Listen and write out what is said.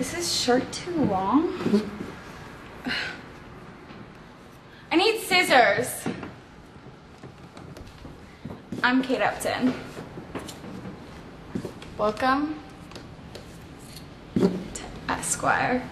Is this shirt too long? I need scissors. I'm Kate Upton. Welcome to Esquire.